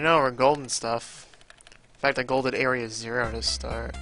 I know we're golden stuff. In fact, I golded area zero to start.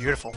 Beautiful.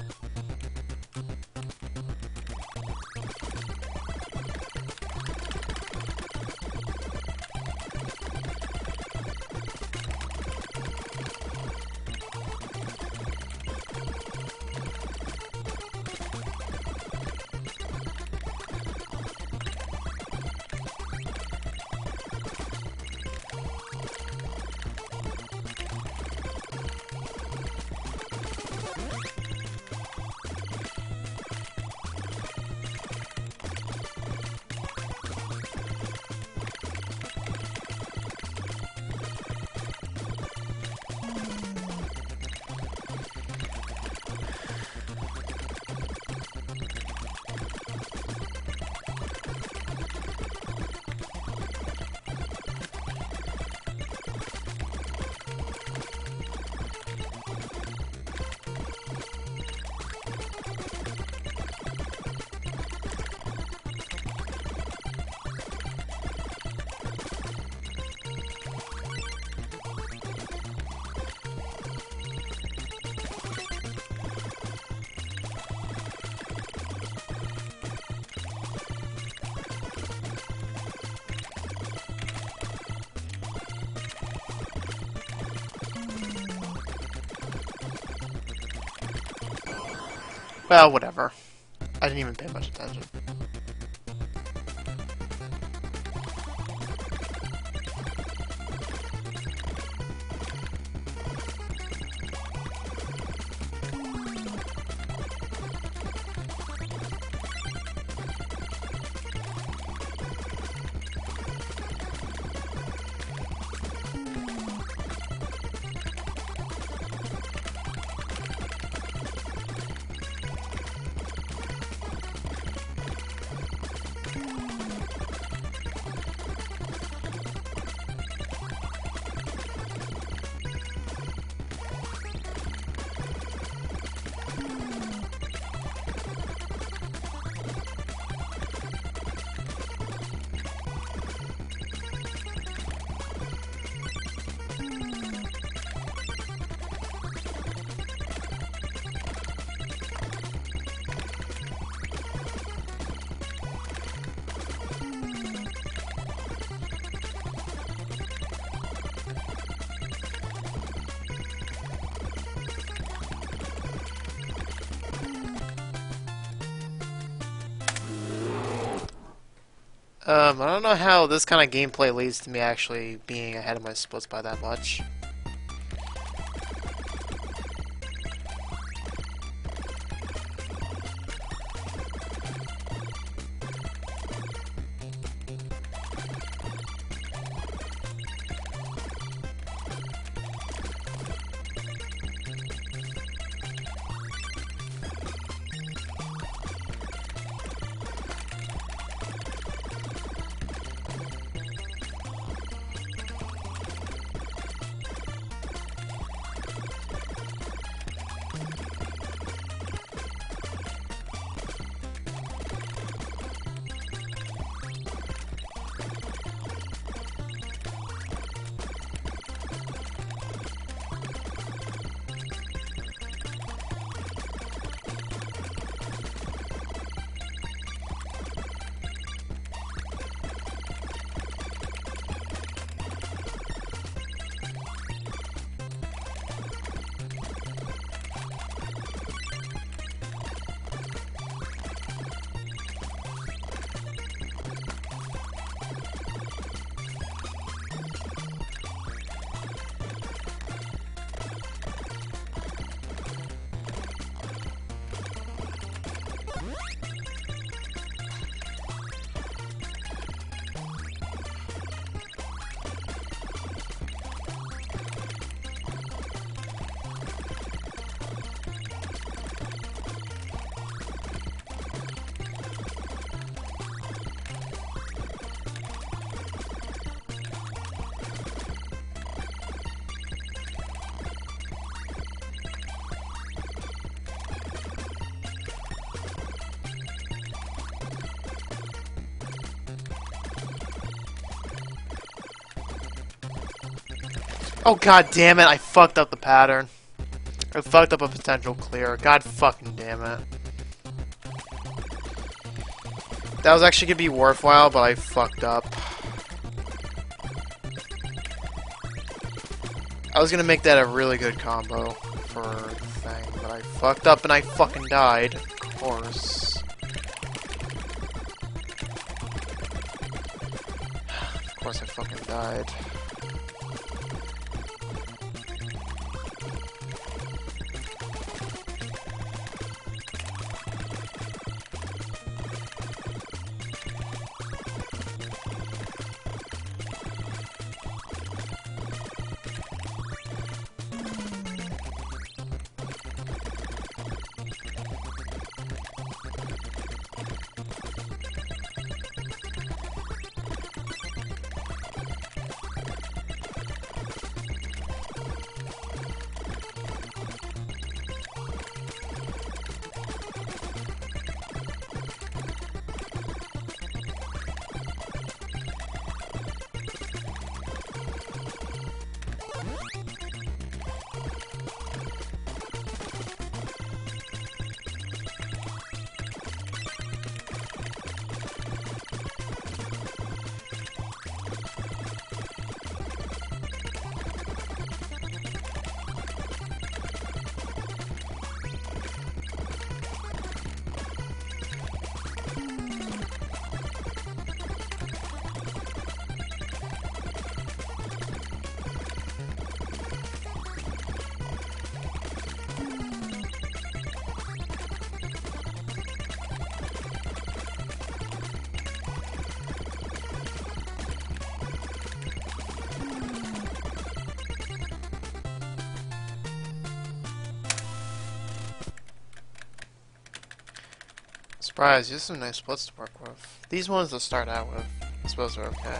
Well, whatever. I didn't even pay much attention. Um, I don't know how this kind of gameplay leads to me actually being ahead of my splits by that much. Oh god damn it, I fucked up the pattern. I fucked up a potential clear. God fucking damn it. That was actually gonna be worthwhile, but I fucked up. I was gonna make that a really good combo for thing, but I fucked up and I fucking died. Of course. Of course I fucking died. Surprise, you have some nice splits to work with. These ones to start out with, I suppose are okay.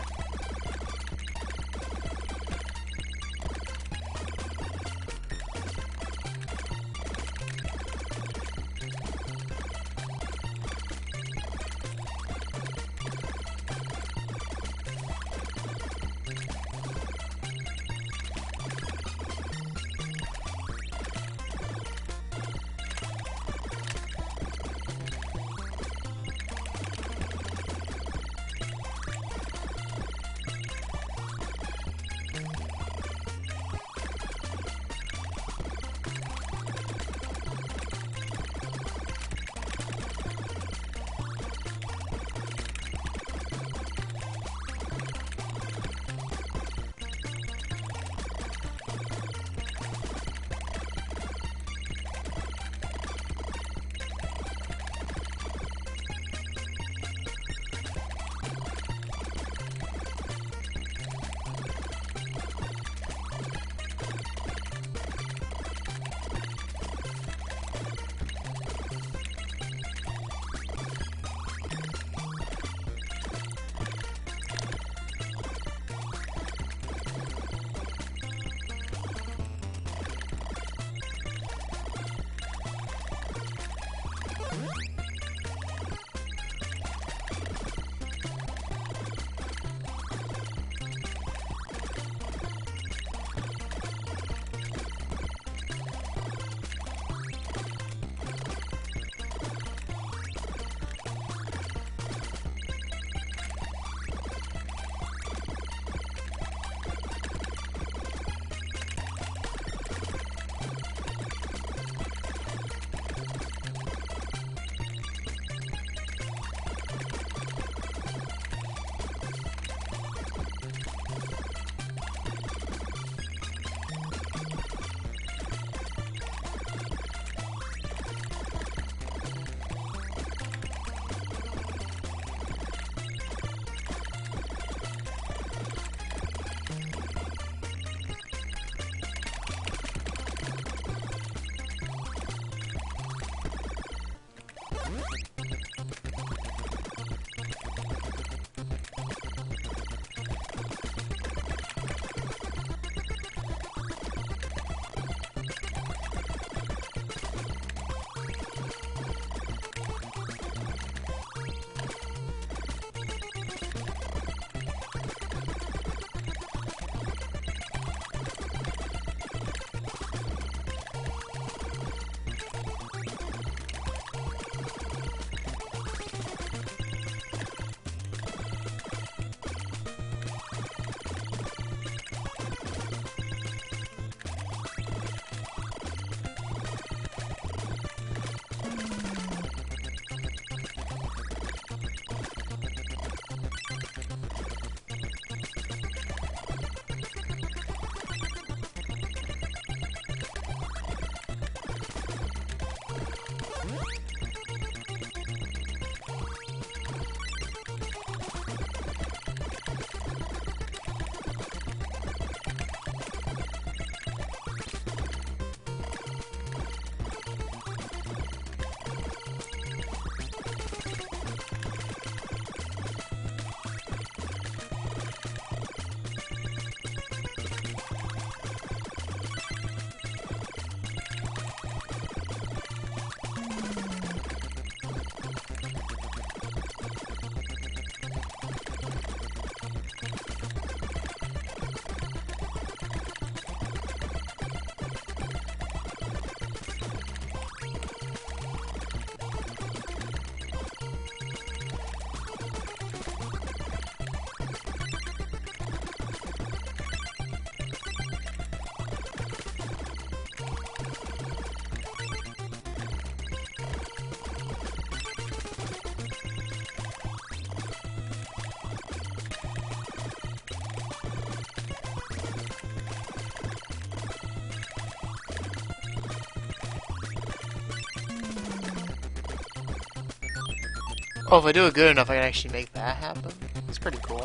Oh, if I do it good enough, I can actually make that happen. It's pretty cool.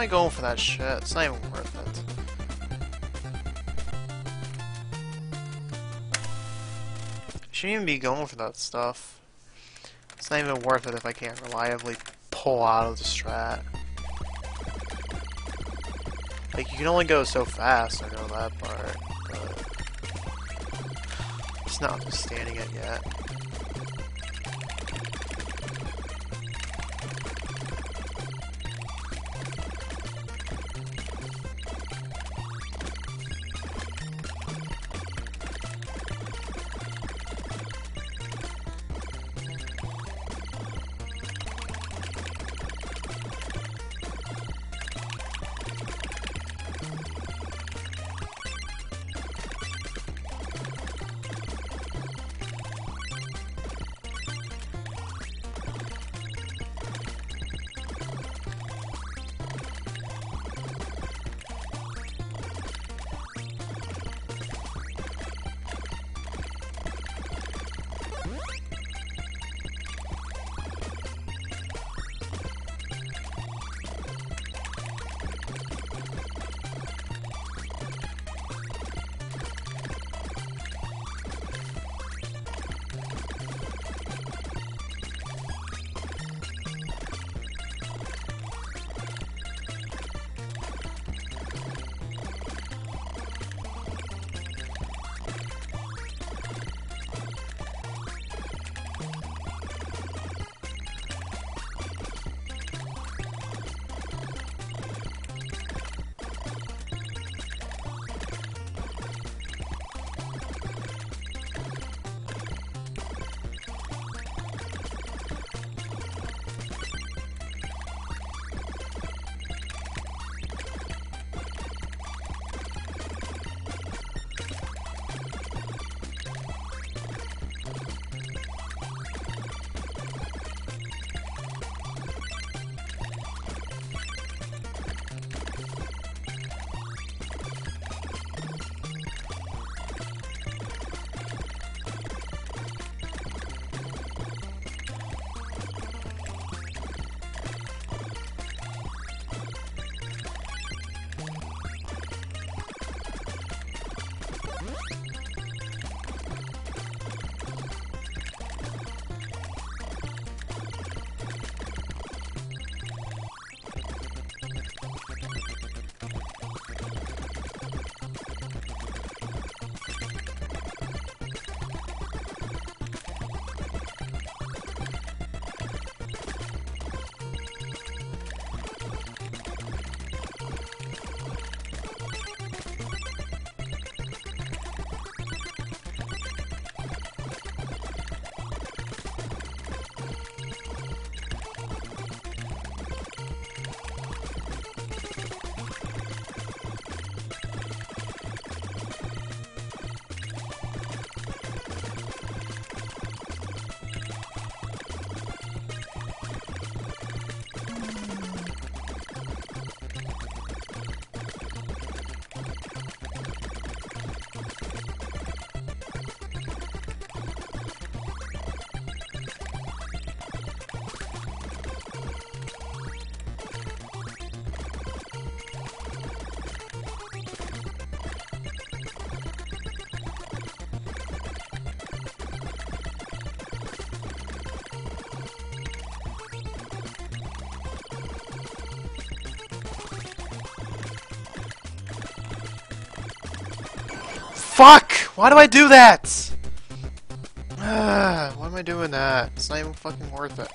I going for that shit? It's not even worth it. Shouldn't even be going for that stuff. It's not even worth it if I can't reliably pull out of the strat. Like, you can only go so fast, I know that part, but... It's not understanding it yet. Fuck! Why do I do that? Why am I doing that? It's not even fucking worth it.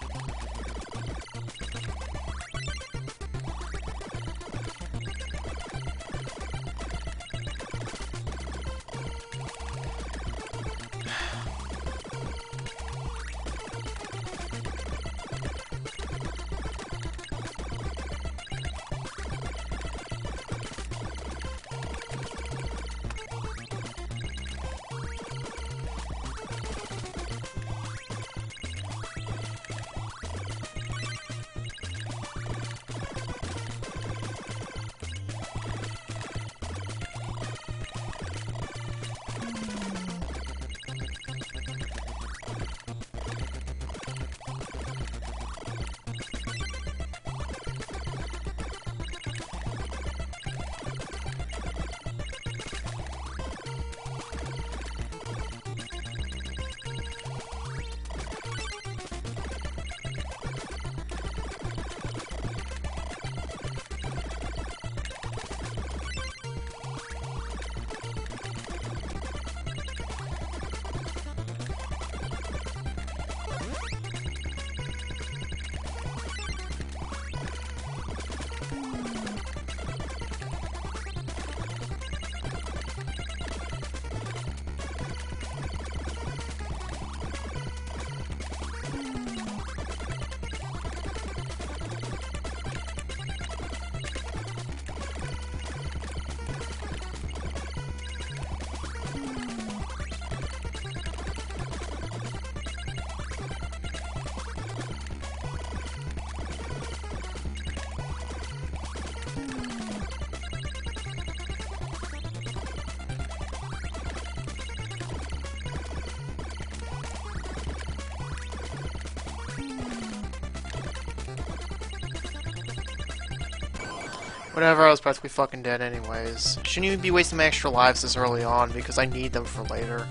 Whatever, I was practically fucking dead anyways. Shouldn't even be wasting my extra lives this early on, because I need them for later.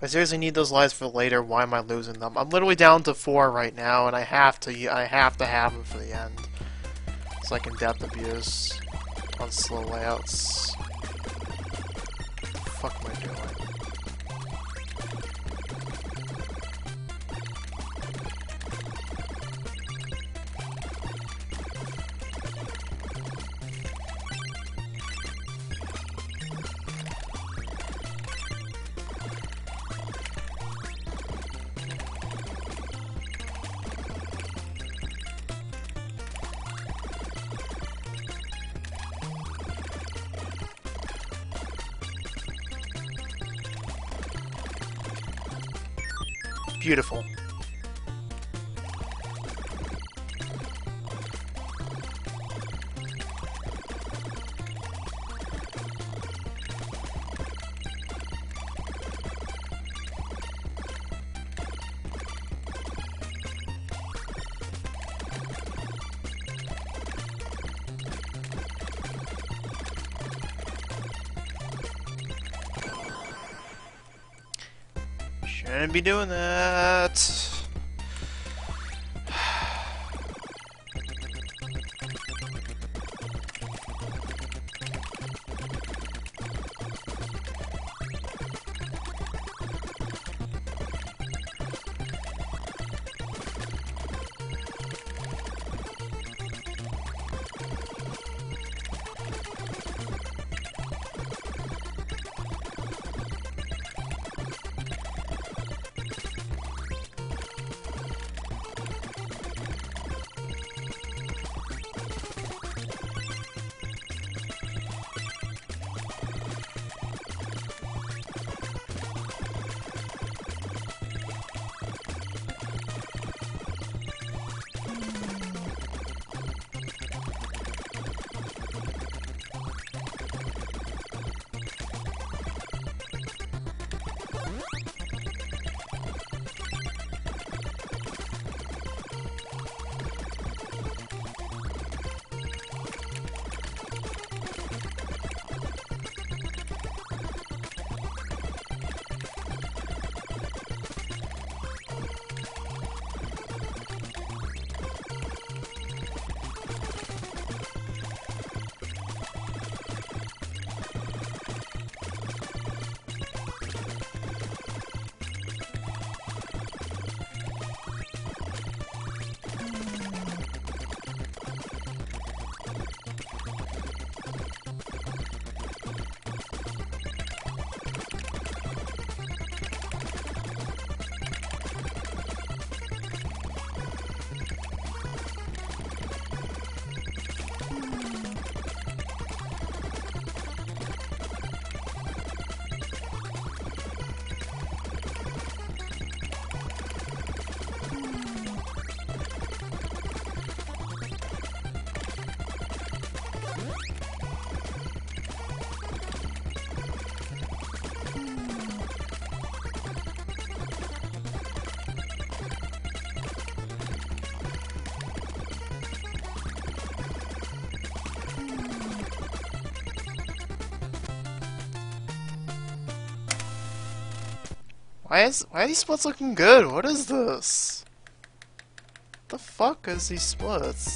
I seriously need those lives for later, why am I losing them? I'm literally down to four right now, and I have to I have to have them for the end. So I can death abuse on slow layouts. Shouldn't be doing that. Why is why are these splits looking good? What is this? the fuck is these splits?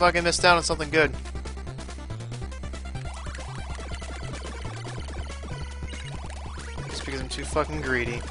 Fucking missed out on something good. Just because I'm too fucking greedy.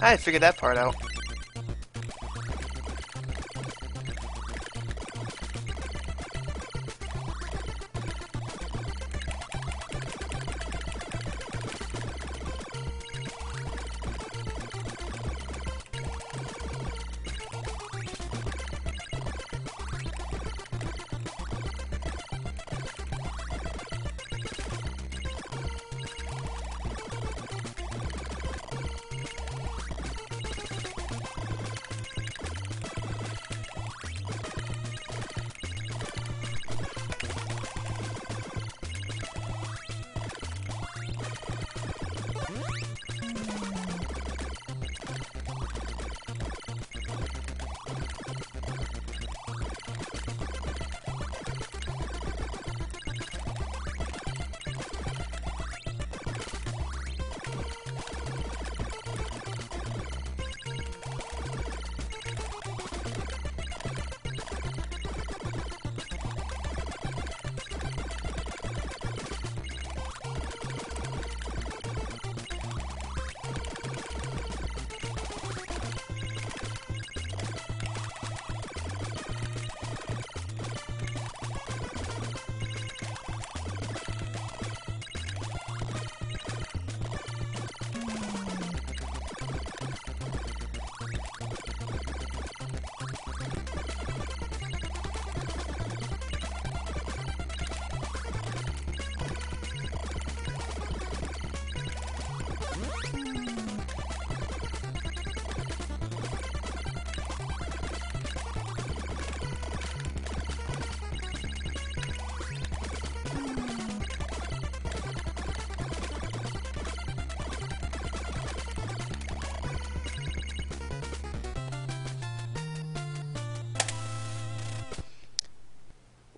I figured that part out.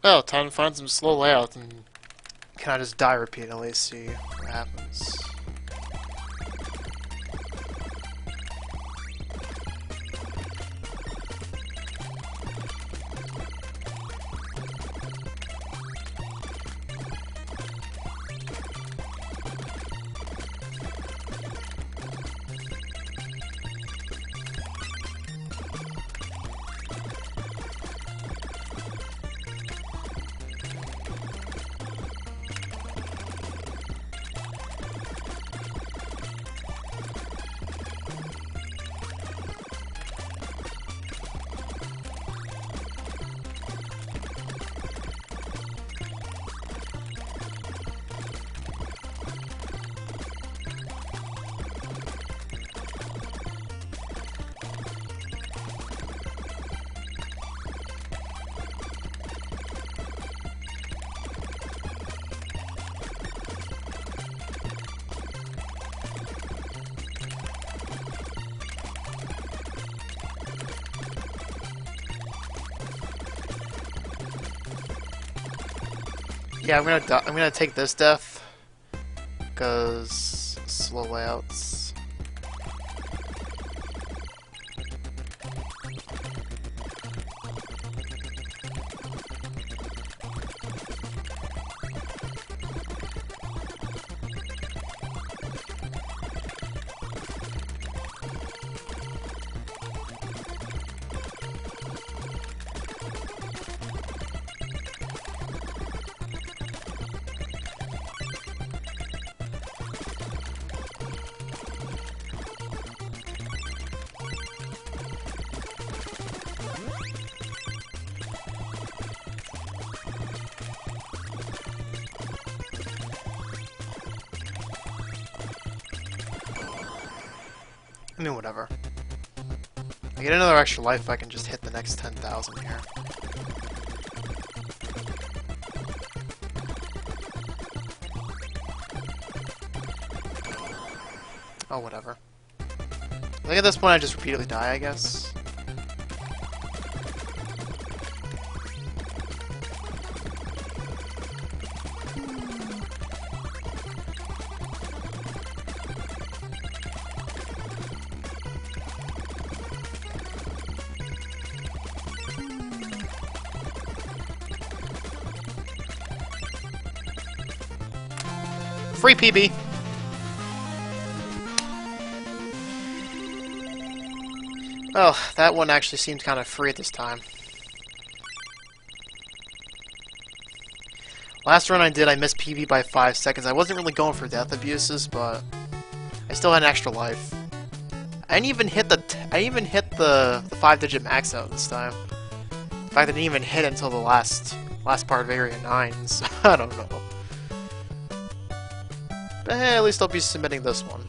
Well, time to find some slow layout and can I just die repeatedly, see. what Yeah, I'm gonna I'm gonna take this death because slow layouts. I mean, whatever. I get another extra life I can just hit the next 10,000 here. Oh, whatever. I think at this point I just repeatedly die, I guess. Free PB. Oh, that one actually seemed kind of free at this time. Last run I did, I missed PB by 5 seconds. I wasn't really going for death abuses, but I still had an extra life. I didn't even hit the I even hit the, the five digit max out this time. In fact, I didn't even hit until the last last part of Area 9, so I don't know. Hey, at least I'll be submitting this one.